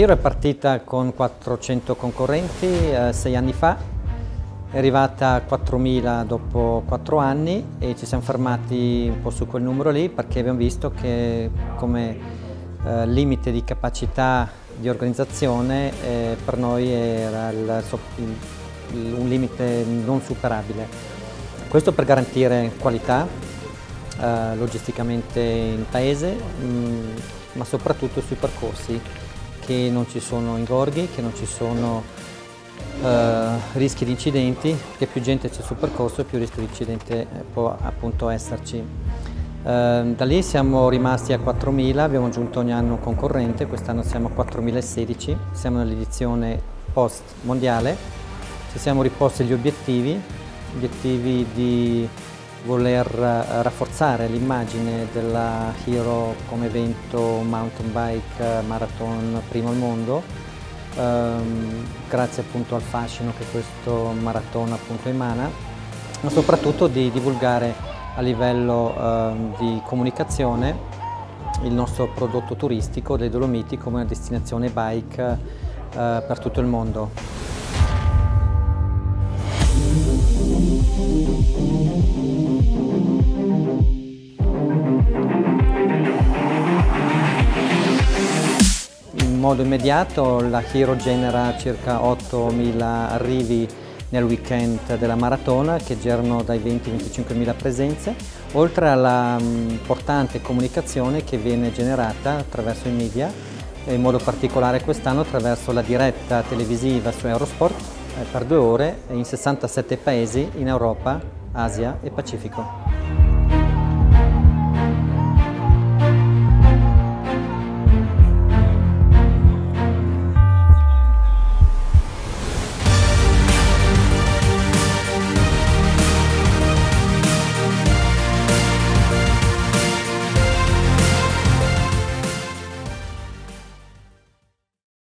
Hero è partita con 400 concorrenti eh, sei anni fa, è arrivata a 4.000 dopo 4 anni e ci siamo fermati un po' su quel numero lì perché abbiamo visto che come eh, limite di capacità di organizzazione eh, per noi era il, il, un limite non superabile. Questo per garantire qualità eh, logisticamente in paese, mh, mm, ma soprattutto sui percorsi che non ci sono ingorghi, che non ci sono eh, rischi di incidenti, che più gente c'è sul percorso più rischio di incidente eh, può appunto esserci. Eh, da lì siamo rimasti a 4.000, abbiamo aggiunto ogni anno un concorrente, quest'anno siamo a 4.016, siamo nell'edizione post mondiale, ci siamo riposti gli obiettivi, obiettivi di voler eh, rafforzare l'immagine della Hero come evento mountain bike marathon primo al mondo ehm, grazie appunto al fascino che questo maratona appunto emana ma soprattutto di divulgare a livello ehm, di comunicazione il nostro prodotto turistico dei Dolomiti come una destinazione bike eh, per tutto il mondo. In modo immediato la Hero genera circa 8.000 arrivi nel weekend della maratona che generano dai 20 ai 25 mila presenze, oltre alla mm, importante comunicazione che viene generata attraverso i media, in modo particolare quest'anno attraverso la diretta televisiva su Eurosport eh, per due ore in 67 paesi in Europa, Asia e Pacifico.